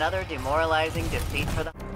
another demoralizing defeat for the...